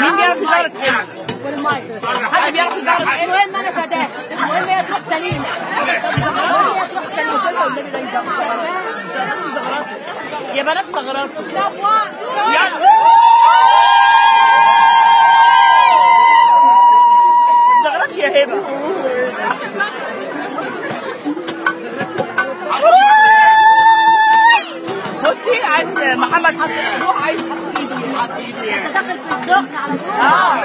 مين بيعرف يزغرط حلو؟ والمايك حد بيعرف يزغرط حلو؟ المهم أنا فداك المهم هي تروح سليمه هي تروح سليمه يا بنات يلا زغرط يا هبة. بصي عايز محمد حط روح عايز حط ايده حط ايده يعني أنت داخل في السخن على طول. آه.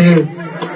Yeah.